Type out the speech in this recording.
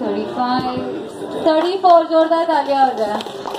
thirty five thirty four जोरदार गाड़िया हो जाए